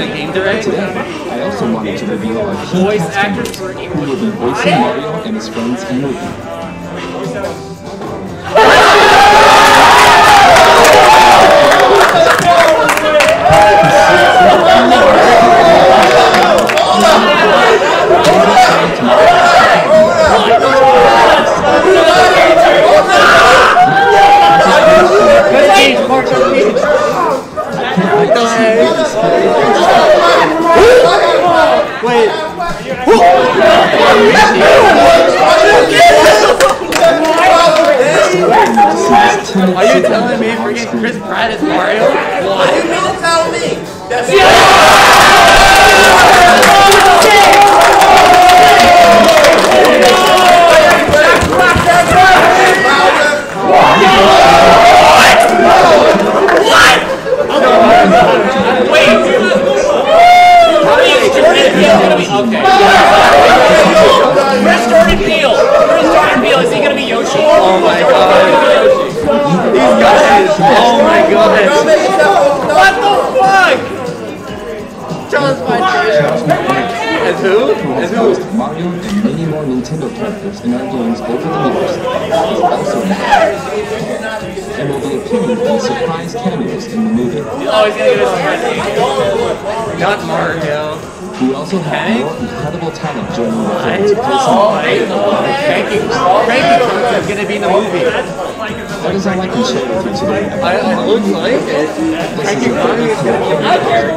the game direct. Today, I also wanted to reveal our Voice actors who will be voicing Mario and his friends in the movie. Are telling me freaking Chris Pratt is Mario? What do you mean to tell me? That's Okay. Chris Jordan Peele. Chris Jordan Peele. Is he gonna be Yoshi? Oh my god. These guys. Oh my god. What the fuck? Tell us my As who? As who? Mario and many more Nintendo characters in our games over the years. Will also be and will be appearing in surprise cameos in the movie. Oh, he's gonna get a. Not Mario. We also have more incredible talent joining the film to play some Oh my god. Cranky, Cranky is gonna be in the movie. That is all I can share with you today. I, it looks like it. This is a very cool